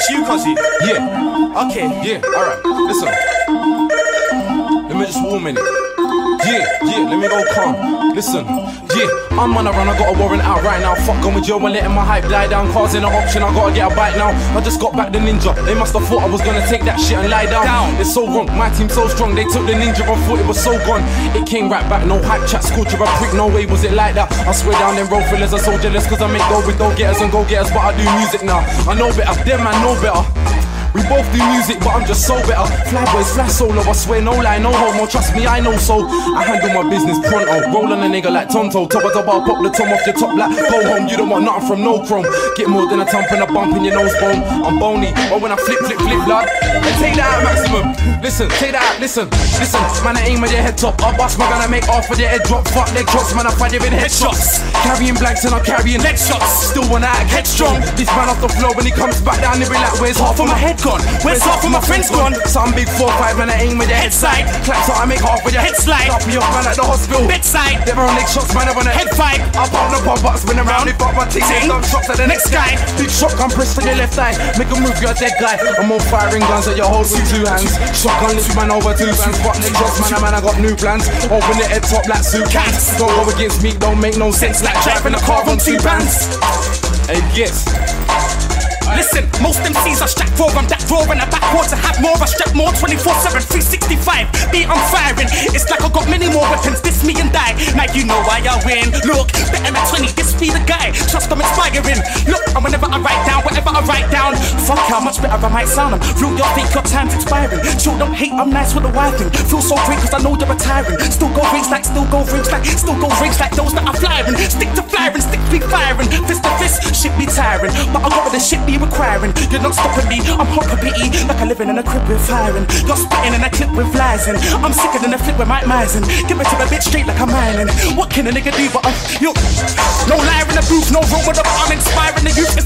That's you, cuzzy. Yeah, Okay. yeah, alright, listen. Let me just warm in it. Yeah, yeah, let me go calm. Listen, yeah, I'm on a run, I got a warrant out right now. Fuck going with Joe and letting my hype die down. Cars in an option, I gotta get a bite now. I just got back the ninja. They must have thought I was gonna take that shit and lie down. Down. It's so wrong, my team so strong. They took the ninja and thought it was so gone. It came right back, no hype chat, you a prick, no way was it like that. I swear down them road fillers are so jealous cause I make go with go getters and go getters, but I do music now. I know better, them man know better. We both do music, but I'm just so better. Fly boys, fly solo, I swear, no lie, no homo. Trust me, I know so. I handle my business pronto. Roll on a nigga like Tonto. Top of the bar, pop the tom off your top like go home. You don't want nothing from no chrome. Get more than a thump and a bump in your nose bone. I'm bony, but when I flip, flip, flip, blood. And take that out, maximum. Listen, take that out, listen, listen. Man, I aim at your head top. I bust my I make off with your head drop. Fuck leg drops, man, I find you in headshots. Carrying blanks and I'm carrying leg shots. Still wanna act headstrong. This man off the floor when he comes back down, he be like, where's half of my head gone? Where's half of my friends gone? Some big four five man, I aim with your head side. Claps so I make half with your head slide. Stop me off, man, at the hospital. Bedside. Never on leg shots, man, I wanna Head fight. I pop the pop up, spin around, if up my Ting. some shots at the next guy. Big shotgun press to your left eye, make a move, you're a dead guy. I'm on firing guns at your hold with two hands. Shotgun lift man over two hands, fuck leg shots, man, man, I got new plans. Open the head top like soup cans. Don't go against me, don't make no sense like driving a car on two bands. Hey, yes. Listen, most MCs are strapped for, I'm that raw and I backwards. I have more, I strap more 24 7, 365. Beat I'm firing. It's like I got many more weapons, this me and die. Now you know why I win. Look, better at 20, this be the guy. Trust I'm inspiring. Look, and whenever I write down, whatever I write down, fuck how much better I might sound. I'm real, your think your time's expiring. Sure, don't hate, I'm nice with the wife thing. Feel so great cause I know you're retiring. Still go rings like, still go rings like, still go rings like those that are flying. Stick to flying, stick be tiring. But I got what the shit be requiring. You're not stopping me, I'm hopping pity like I'm living in a crib with firing. You're spitting in a clip with lies and I'm sicker than a flip with Mike Myers. Give it to the bitch straight like I'm mining. What can a nigga do but uh, you? No liar in the booth, no room with the I'm inspiring the youth.